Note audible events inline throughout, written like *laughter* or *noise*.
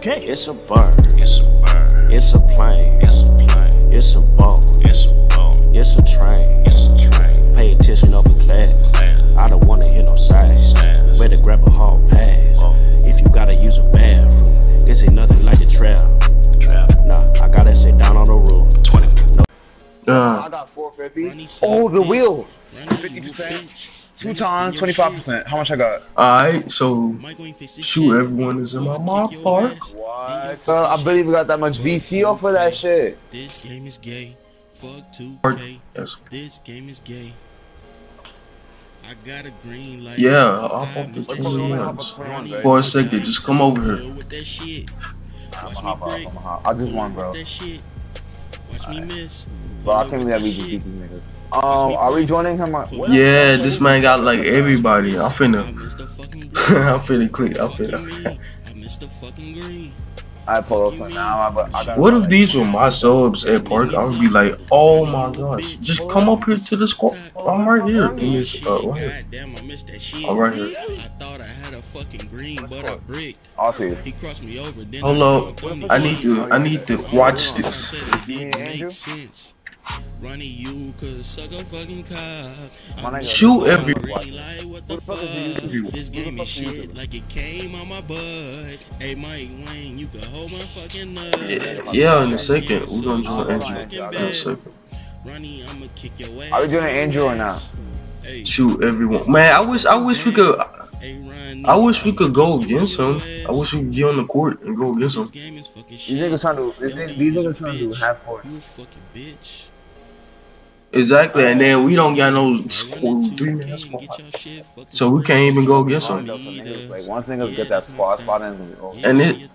Okay. It's a bird. It's a bird. It's a plane. It's a plane. It's a boat. It's a boat. It's a train. It's a train. Pay attention up in class. Class. I don't wanna hear no sighs. Sighs. Better grab a hall pass. Whoa. If you gotta use a bathroom, this ain't nothing like the trap. Trap. Nah, I gotta sit down on the rule. 20. Uh, I got 450. Oh, the wheel. 50%. Two times, 25%. How much I got? alright, so shoot, everyone is in my mob park. What? So I believe we got that much VC off of that shit. This game is gay. Fuck 2K. Park. Yes. This game is gay. I got a green light. Yeah, I'll I hop the missed 21s. shit. For a second, just come over here. That shit. I'm Watch a me hop break. I'm a hop. I just won, bro. That shit. Watch me miss. Bro, I can't with believe that we just beat these niggas. Um, are we joining him? on- Yeah, this man got like everybody. I'm I finna, missed the fucking *laughs* green. I'm finna click. I'm Fucking finna. me. I missed the green. I pull up some now. I, but I got. What if these were my subs at park? I would be like, oh my gosh, just come up here to the squad. I'm right here. In this, uh, right here. Goddamn, I missed that shit. I'm right here. I thought I had a fucking green, but I bricked. I'll see. He crossed me over. Then Hold up. I need to, I need to watch this. Didn't Andrew? make sense. Ronnie, you could suck a fucking cock. My nigga- Shoot everyone. Green light, what the Who fuck fuck? This game is is you? shit like it came on my butt. Hey, Mike Wang, you could hold my fucking nuts. Yeah, in a second. We're gonna join Andrew. Fucking In a second. Ronnie, I'ma kick your ass. Are we doing Andrew or not? Hey, Shoot everyone. Man, I wish, I wish we could. I wish we could go against him. I wish we could get on the court and go against him. game is fucking These niggas trying to. These niggas, trying to do half You a fucking bitch. Exactly, and then we don't got no squad, three man squad, so we can't even go against Like, like once niggas get that spot, spot in. Oh, And it-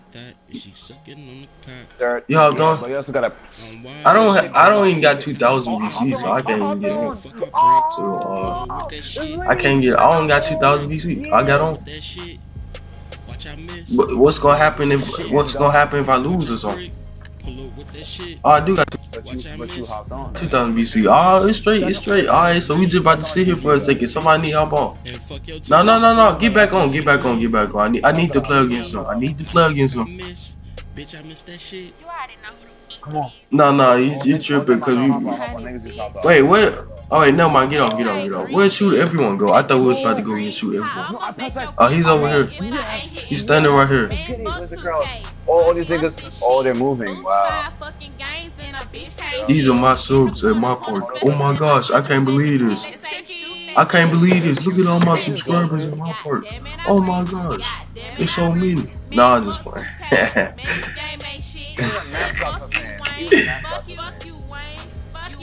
third. You hopped on? But you also gotta. I don't, ha- I don't even got 2,000 VC, so I can't even get in. So uh, I can't get. I don't got 2,000 VC. I got on. But what's gonna happen if what's gonna happen if I lose or something? Oh, I do got But you, but you hopped on. 2,000 VC. Oh, it's straight, it's straight. All right, so we just about to sit here for a second. Somebody need help on. No, no, no, no. Get back on. Get back on. Get back on. I need, I need to play against him. I need to play against him. Bitch, I missed that shit. You already know Come on. No, no, you, you tripping because Hop you. hop on, niggas just hopped off. Wait, what? Oh wait, no, man, get off, get off, get off. Where shoot everyone go? I thought we was about to go and shoot everyone. Oh, he's over here. He's standing right here. Where's the crowd? Oh, all these niggas. all they're moving. Wow. These are my subs at my park. Oh my gosh, I can't believe this. I can't believe this. Look at all my subscribers at my park. Oh my gosh, It's so many. Nah, I'm just playing. *laughs*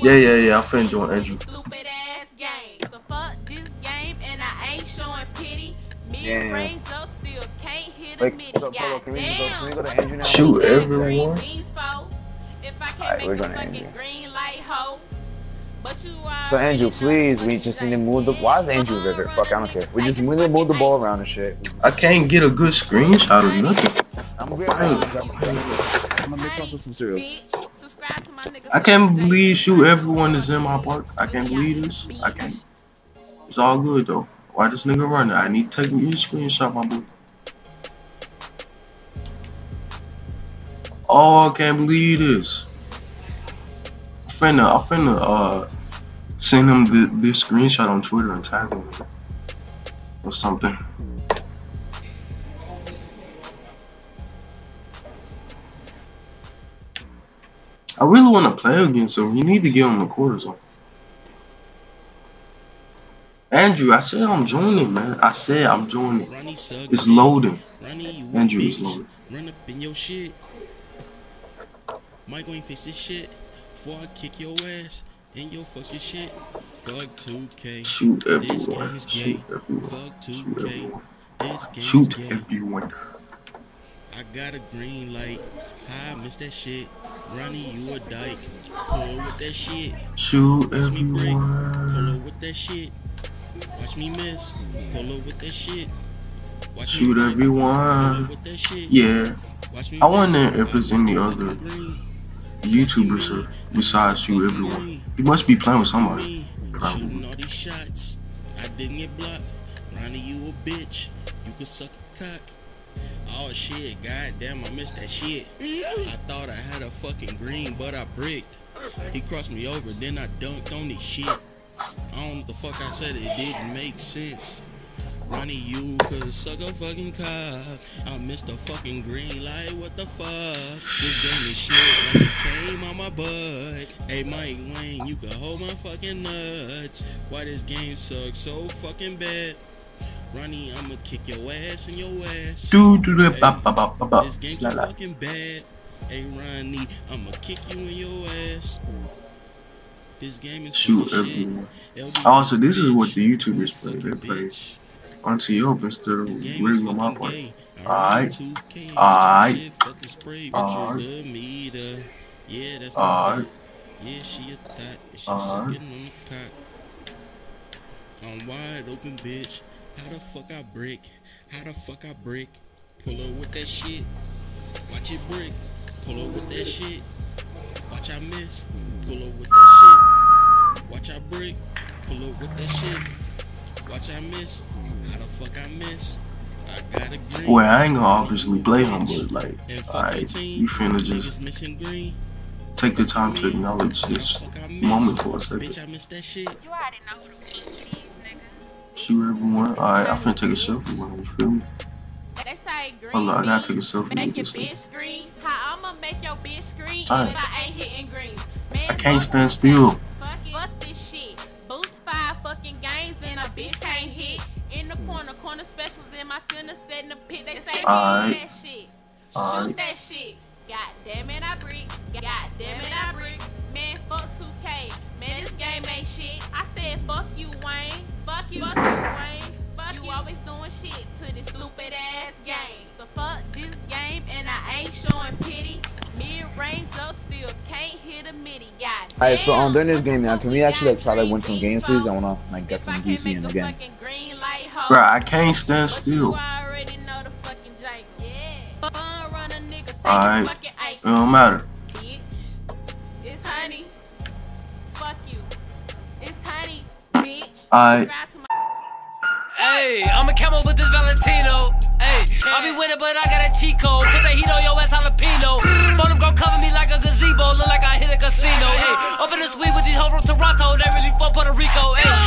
yeah, yeah, yeah. I finna join Andrew. Stupid ass game. So fuck this game and I ain't showing pity. Yeah. Mid range up still can't hit a Wait, mid. so, Polo, can we just go, can we go to Andrew now? Shoot everyone. Alright, we're going to Andrew. green light hoe. But you So Andrew, please, we just need to move the. Why is Andrew uh-uh, there? Fuck, I don't care. We just need to move the ball around and shit. I can't get a good screenshot of nothing. I'm gonna I'm mix us some cereal. Bitch, subscribe to my nigga. I can't believe shoot everyone is in my park. I can't believe this. I can't. It's all good though. Why this nigga running? I need to take me a screenshot, my boy. Oh, I can't believe this. I'm finna, I'm finna uh send him the, this screenshot on Twitter and tag him or something. I really want to play against him. You need to get on the quarter zone. Andrew, I said I'm joining, man. I said I'm joining. It's loading. Andrew is loading. Mike ain't fix this shit before I kick your ass in your fucking shit. Fuck 2K. Shoot This game everyone. is Shoot gay. everyone. Fuck Shoot 2K. everyone. This game Shoot is gay. everyone. I got a green light. Hi, miss that shit. Ronnie, you a dyke. Pull up with that shit. Shoot Watch me break. Pull up with that shit. Watch me miss. Pull up with that shit. Watch Shoot me. Pull everyone. up with that shit. Yeah. Watch me I wonder miss. if it's any other Green. YouTubers or besides you, everyone. He must be playing with somebody. Probably. I didn't get blocked. Ronnie, you a bitch. You could suck a cock. Oh shit, goddamn, I missed that shit. I thought I had a fucking green, but I bricked. He crossed me over, then I dunked on his shit. I don't know what the fuck I said, it didn't make sense. Ronnie, you could suck a fucking cock. I missed the fucking green light, what the fuck? This game is shit like it came on my butt. Hey, Mike Wang, you could hold my fucking nuts. Why this game sucks so fucking bad? Ronnie, I'ma kick your ass and your ass. Do do do ba ba ba ba ba. This game's so fucking bad. Hey, Ronnie, I'ma kick you in your ass. This game is Shoot everyone. Also, this is what the YouTubers play. They play bitch. Onto of This reading on my part. Alright. run 2K, Alright. shit fucking spray, bitch, you Alright. love me to- Yeah, that's my Alright. Yeah, she a thought. She Alright. sucking on the cock. I'm wide open, bitch. How the fuck I brick? How the fuck I brick? Pull up with that shit. Watch it brick. Pull up with that shit. Watch I miss. Pull up with that shit. Watch I brick. Pull up with that shit. Watch I miss. How the fuck I miss? I got a green. Well, I ain't gonna obviously play him, but like, And fuck alright, you finna just green. take the time to acknowledge this fuck I miss? moment for a Bitch, second. I missed that shit. You already know who the fuck it is, nigga. Shoot everyone. Alright, I finna take a selfie when you feel me. They say green Hold on, I gotta take a selfie Make with your this bitch thing. How I'ma make your bitch scream Alright. if I ain't hitting green? Man, I can't stand this still. And a bitch can't hit. In the corner, corner specials in my center, setting the pit. They say shoot that shit. Shoot that shit. God damn it, I brick. God damn it, I brick. Man, fuck 2K. Man, this game ain't shit. I said fuck you, Wang. Fuck you, fuck you, Wang. Fuck you. always doing shit to this stupid ass game. So fuck this game, and I ain't showing pity. Mid range up, still can't hit a midi. God Alright, so um, during this game, now, can we we actually like try to win some games, please? I wanna like get some I DC in a again. fucking green light hoe. Bruh, I can't stand still. you already know the fucking jank. Yeah. Fun run a nigga, take Alright. his fucking ape. It don't matter. Bitch. It's honey. Fuck you. It's honey, bitch. Alright. Subscribe to my Hey, I'm a camel with this Valentino. I be winning, but I got a cheat code. Put that heat on your ass jalapeno. Phone them gon' cover me like a gazebo. Look like I hit a casino. Hey, up in the suite with these hoes from Toronto. They really from Puerto Rico. Hey,